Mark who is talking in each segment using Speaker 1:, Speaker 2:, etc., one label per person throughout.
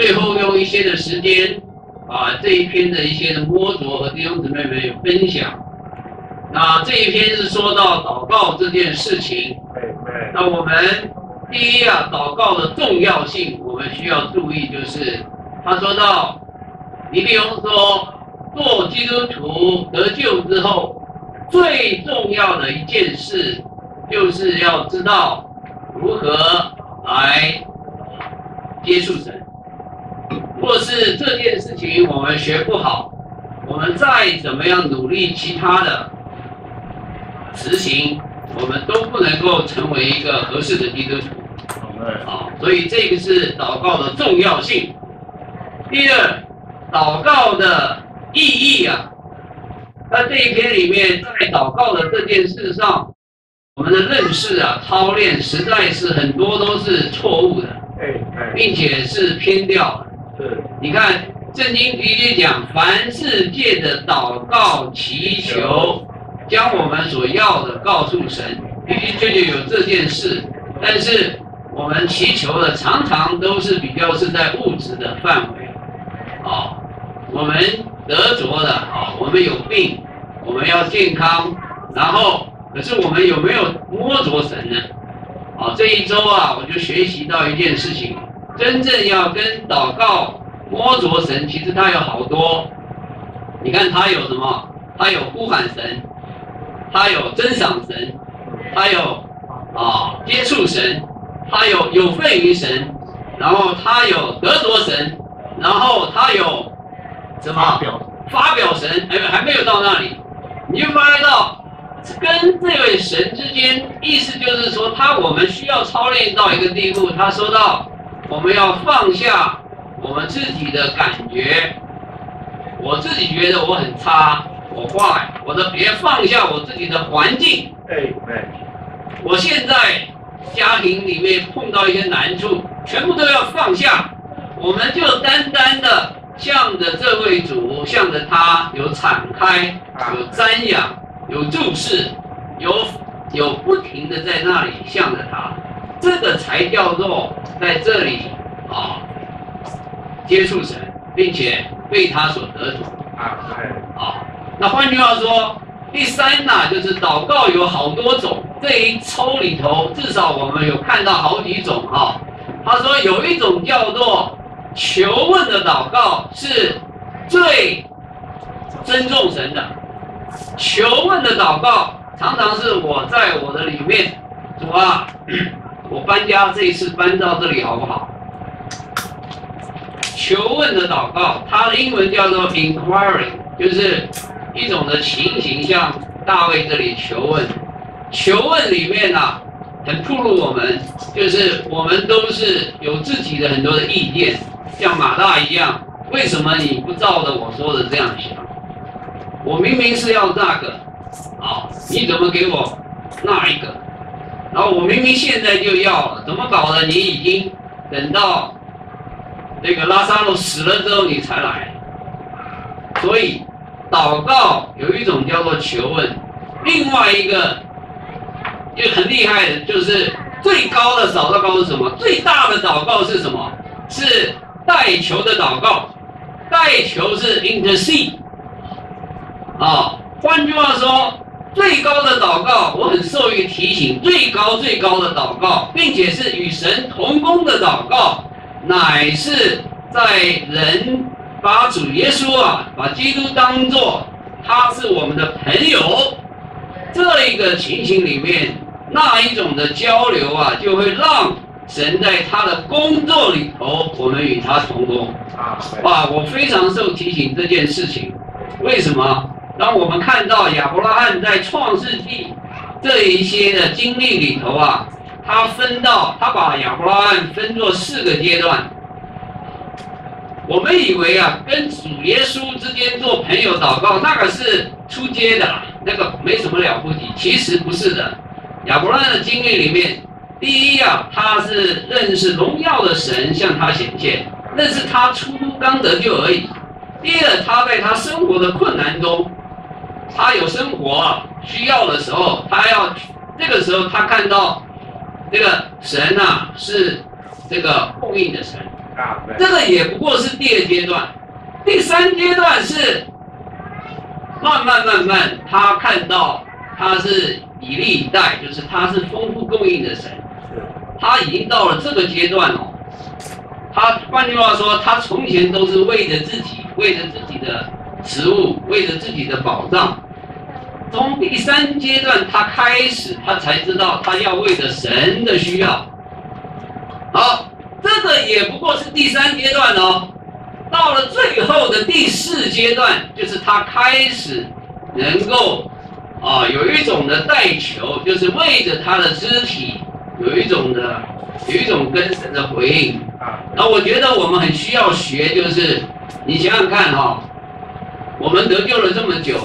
Speaker 1: 最后用一些的时间，把这一篇的一些的摸着和弟兄姊妹们分享。那这一篇是说到祷告这件事情。那我们第一啊，祷告的重要性，我们需要注意，就是他说到，你比如说做基督徒得救之后，最重要的一件事，就是要知道如何来接触神。若是这件事情我们学不好，我们再怎么样努力其他的执行，我们都不能够成为一个合适的基督徒。啊，所以这个是祷告的重要性。第二，祷告的意义啊，在这一篇里面，在祷告的这件事上，我们的认识啊、操练实在是很多都是错误的，并且是偏掉。你看，圣经的确讲，凡世界的祷告祈求，将我们所要的告诉神，的的确确有这件事。但是我们祈求的常常都是比较是在物质的范围，啊，我们得着的啊，我们有病，我们要健康，然后可是我们有没有摸着神呢？啊，这一周啊，我就学习到一件事情。真正要跟祷告摸着神，其实他有好多。你看他有什么？他有呼喊神，他有珍赏神，他有啊接触神，他有有份于神，然后他有得着神，然后他有什么？发表发表神，还还没有到那里，你就发现到跟这位神之间，意思就是说，他我们需要操练到一个地步。他说到。我们要放下我们自己的感觉，我自己觉得我很差，我坏，我的别放下我自己的环境。对对，我现在家庭里面碰到一些难处，全部都要放下，我们就单单的向着这位主，向着他有敞开，有瞻仰，有注视，有有不停的在那里向着他。这个才叫做在这里啊接触神，并且被他所得主啊。啊，那换句话说，第三呢，就是祷告有好多种，这一抽里头至少我们有看到好几种啊。他说有一种叫做求问的祷告，是最尊重神的。求问的祷告常常是我在我的里面，主啊。我搬家这一次搬到这里好不好？求问的祷告，它的英文叫做 inquiry，就是一种的情形，像大卫这里求问。求问里面啊，很暴露我们，就是我们都是有自己的很多的意见，像马大一样，为什么你不照着我说的这样想？我明明是要那个，啊，你怎么给我那一个？然后我明明现在就要，怎么搞的？你已经等到那个拉萨路死了之后你才来。所以祷告有一种叫做求问，另外一个就很厉害的，就是最高的祷告是什么？最大的祷告是什么？是代求的祷告。代求是 intercede。啊，换句话说。最高的祷告，我很受益提醒，最高最高的祷告，并且是与神同工的祷告，乃是在人把主耶稣啊，把基督当作他是我们的朋友这一个情形里面，那一种的交流啊，就会让神在他的工作里头，我们与他同工啊。哇，我非常受提醒这件事情，为什么？当我们看到亚伯拉罕在创世纪这一些的经历里头啊，他分到他把亚伯拉罕分作四个阶段。我们以为啊，跟主耶稣之间做朋友祷告，那个是出阶的，那个没什么了不起。其实不是的，亚伯拉罕的经历里面，第一啊，他是认识荣耀的神向他显现，那是他初刚得救而已。第二，他在他生活的困难中。他有生活需要的时候，他要这个时候他看到这个神呐是这个供应的神，这个也不过是第二阶段，第三阶段是慢慢慢慢，他看到他是以利以待，就是他是丰富供应的神，他已经到了这个阶段了。他换句话说，他从前都是为着自己，为着自己的食物，为着自己的保障。从第三阶段他开始，他才知道他要为着神的需要。好，这个也不过是第三阶段哦。到了最后的第四阶段，就是他开始能够啊有一种的带求，就是为着他的肢体有一种的有一种跟神的回应。啊那我觉得我们很需要学，就是你想想看哈，我们得救了这么久，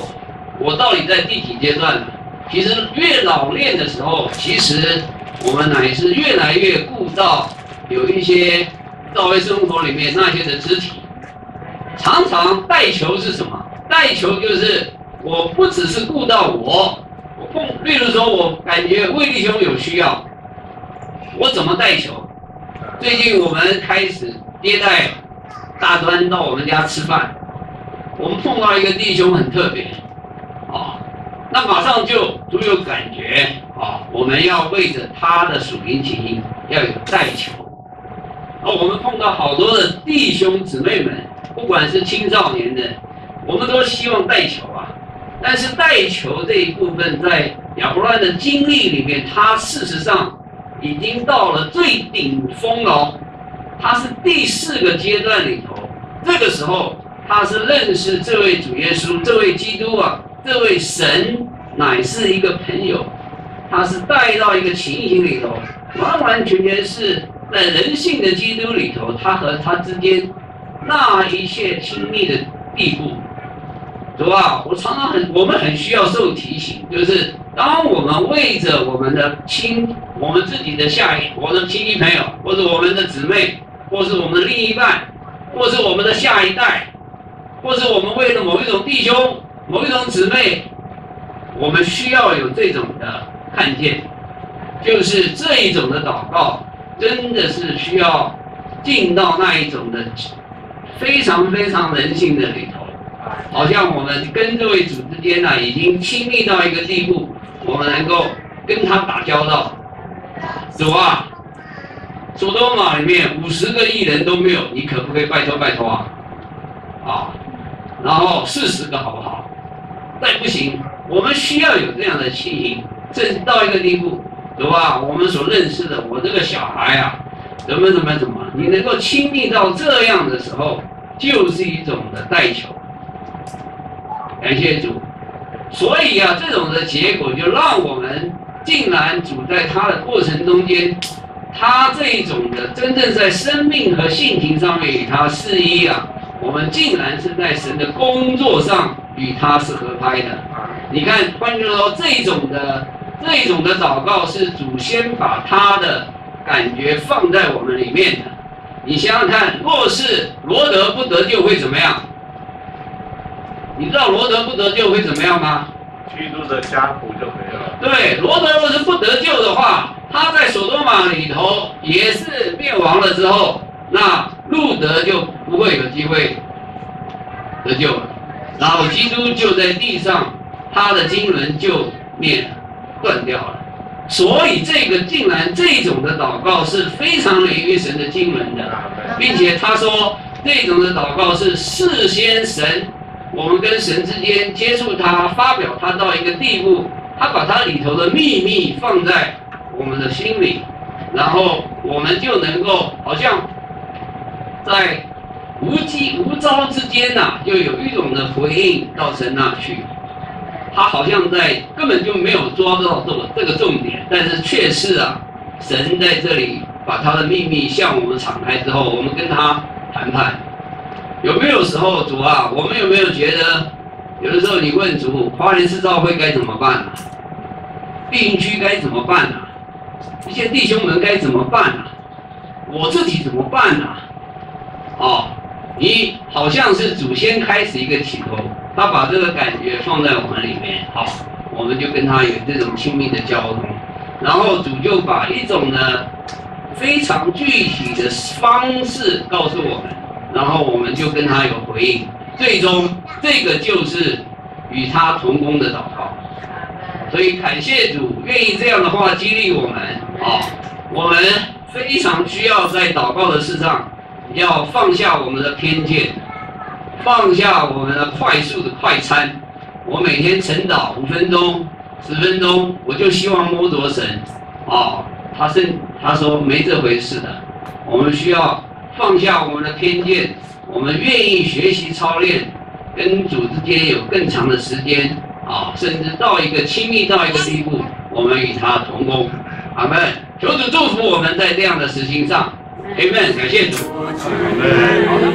Speaker 1: 我到底在第几阶段？其实越老练的时候，其实我们乃是越来越顾到有一些教会生活里面那些的肢体，常常带球是什么？带球就是我不只是顾到我，我碰，例如说我感觉魏立兄有需要，我怎么带球？最近我们开始接待大专到我们家吃饭，我们碰到一个弟兄很特别，啊，那马上就都有感觉啊，我们要为着他的属灵情要有带球，啊，我们碰到好多的弟兄姊妹们，不管是青少年的，我们都希望带球啊，但是带球这一部分在亚伯拉的经历里面，他事实上。已经到了最顶峰了，他是第四个阶段里头，这个时候他是认识这位主耶稣，这位基督啊，这位神乃是一个朋友，他是带到一个情形里头，完完全全是在人性的基督里头，他和他之间那一切亲密的地步。主啊，我常常很，我们很需要受提醒，就是当我们为着我们的亲，我们自己的下一，我的亲戚朋友，或者我们的姊妹，或是我们的另一半，或是我们的下一代，或是我们为了某一种弟兄、某一种姊妹，我们需要有这种的看见，就是这一种的祷告，真的是需要进到那一种的非常非常人性的里头。好像我们跟这位主之间呢，已经亲密到一个地步，我们能够跟他打交道。主啊，索多玛里面五十个艺人都没有，你可不可以拜托拜托啊？啊，然后四十个好不好？再不行，我们需要有这样的情形，这到一个地步，对吧，我们所认识的我这个小孩啊，怎么怎么怎么，你能够亲密到这样的时候，就是一种的代求。感谢主，所以啊，这种的结果就让我们竟然主在他的过程中间，他这一种的真正在生命和性情上面与他适一啊，我们竟然是在神的工作上与他是合拍的。你看，换句话说，这种的这种的祷告是祖先把他的感觉放在我们里面的。你想想看，若是罗德不得救会怎么样？你知道罗德不得救会怎么样吗？
Speaker 2: 基督的家谱就没有了。
Speaker 1: 对，罗德若是不得救的话，他在索多玛里头也是灭亡了之后，那路德就不会有机会得救了。然后基督就在地上，他的经纶就灭了，断掉了。所以这个竟然这种的祷告是非常灵于神的经纶的，并且他说这种的祷告是事先神。我们跟神之间接触，他发表他到一个地步，他把他里头的秘密放在我们的心里，然后我们就能够好像在无机无招之间呐，就有一种的回应到神那去。他好像在根本就没有抓到这个这个重点，但是却是啊，神在这里把他的秘密向我们敞开之后，我们跟他谈判。有没有时候主啊？我们有没有觉得，有的时候你问主，花莲市照会该怎么办呢？病区该怎么办呢？一些弟兄们该怎么办呢？我自己怎么办呢？哦，你好像是祖先开始一个起头，他把这个感觉放在我们里面，好，我们就跟他有这种亲密的交通，然后主就把一种呢非常具体的方式告诉我们，然后我们就跟他有回应，最终这个就是与他同工的祷告。所以感谢主愿意这样的话激励我们啊，我们非常需要在祷告的事上要放下我们的偏见，放下我们的快速的快餐。我每天晨祷五分钟、十分钟，我就希望摸着神啊。他是他说没这回事的，我们需要放下我们的偏见，我们愿意学习操练，跟主之间有更长的时间啊，甚至到一个亲密到一个地步，我们与他同工。阿门。求主祝福我们在这样的实行上。朋友们。感谢主。好的。